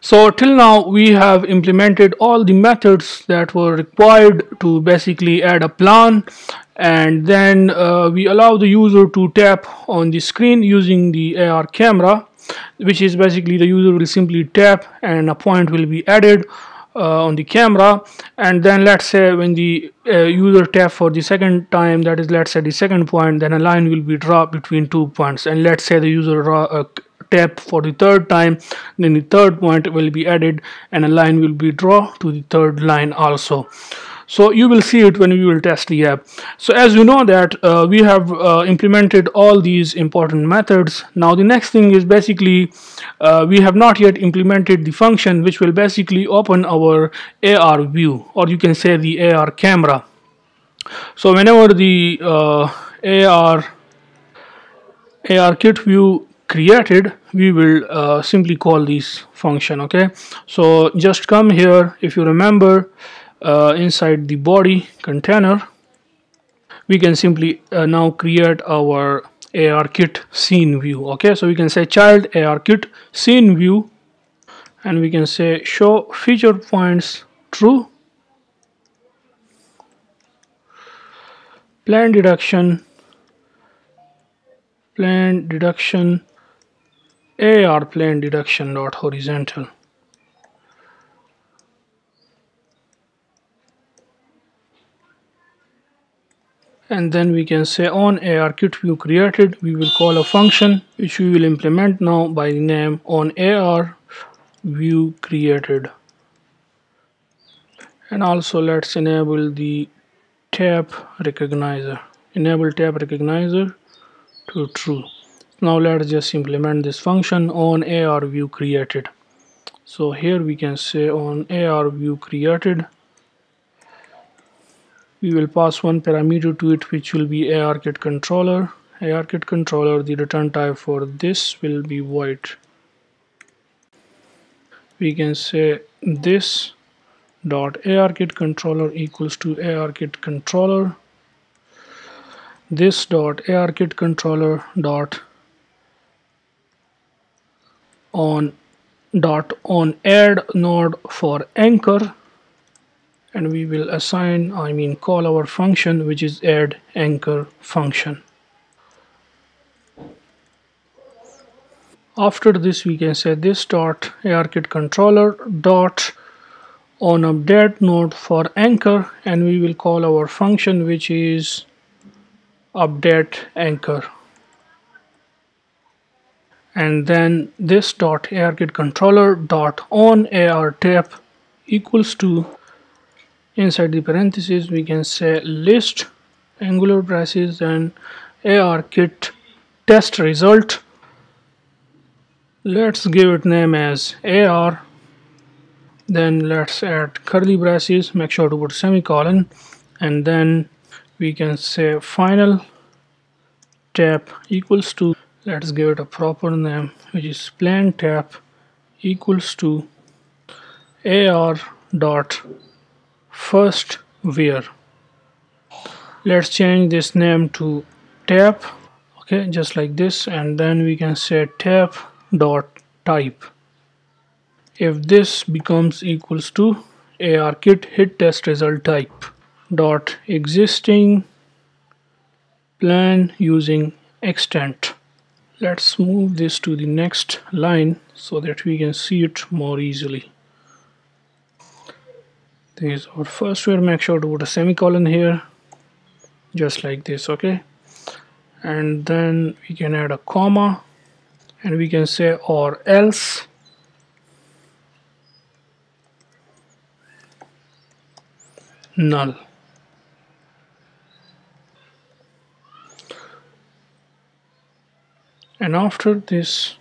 so till now we have implemented all the methods that were required to basically add a plan. And then uh, we allow the user to tap on the screen using the AR camera which is basically the user will simply tap and a point will be added uh, on the camera. And then let's say when the uh, user tap for the second time that is let's say the second point then a line will be drawn between two points. And let's say the user draw, uh, tap for the third time then the third point will be added and a line will be drawn to the third line also. So you will see it when we will test the app. So as you know that uh, we have uh, implemented all these important methods. Now the next thing is basically uh, we have not yet implemented the function which will basically open our AR view or you can say the AR camera. So whenever the uh, AR ARKit view created we will uh, simply call this function okay? So just come here if you remember uh, inside the body container we can simply uh, now create our ARKit scene view okay? So we can say child ARKit scene view and we can say show feature points true plan deduction plan deduction AR plan deduction dot horizontal. And then we can say on ARKit view created we will call a function which we will implement now by name on AR view created. And also let's enable the tap recognizer. Enable tap recognizer to true now let's just implement this function on AR view created. So here we can say on AR view created we will pass one parameter to it which will be ARKit controller. ARKit controller the return type for this will be void. We can say this dot ARKit controller equals to ARKit controller. This dot ARKit controller dot on dot on add node for anchor. And we will assign I mean call our function which is add anchor function. After this we can say this dot ARKit controller dot on update node for anchor. And we will call our function which is update anchor and then this dot ARKit controller dot on AR tap equals to inside the parentheses we can say list angular braces and ARKit test result. Let's give it name as AR then let's add curly braces make sure to put semicolon and then we can say final tap equals to let's give it a proper name which is plan tap equals to AR dot first where let's change this name to tap okay just like this and then we can say tap dot type. If this becomes equals to ARKit hit test result type dot existing plan using extent let's move this to the next line so that we can see it more easily. This is our first we'll make sure to put a semicolon here just like this okay? And then we can add a comma and we can say or else. Null and after this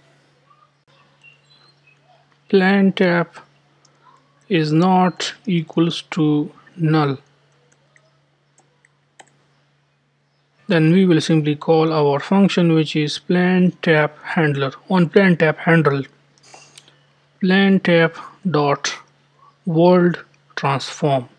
plan tap is not equals to null. Then we will simply call our function which is plan tap handler on plan tap handle. Plan tap dot world transform